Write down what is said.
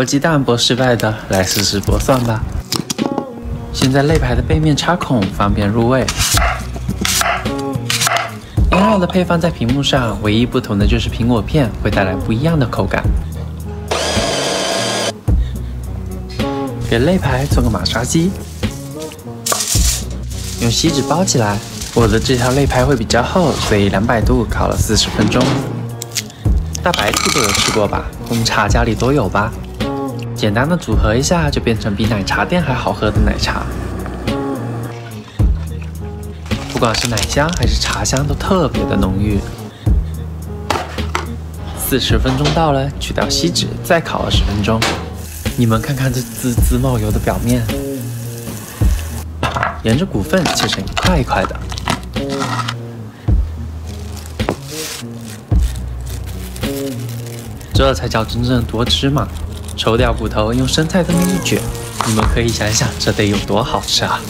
剥鸡蛋剥失败的，来试试剥蒜吧。先在肋排的背面插孔，方便入味。一样的配方在屏幕上，唯一不同的就是苹果片会带来不一样的口感。给肋排做个马杀鸡，用锡纸包起来。我的这条肋排会比较厚，所以两百度烤了四十分钟。大白兔都有吃过吧？红茶家里都有吧？简单的组合一下，就变成比奶茶店还好喝的奶茶。不管是奶香还是茶香，都特别的浓郁。四十分钟到了，取掉锡纸，再烤二十分钟。你们看看这滋滋冒油的表面，沿着骨缝切成一块一块的，这才叫真正多汁嘛！抽掉骨头，用生菜这么一卷，你们可以想想这得有多好吃啊！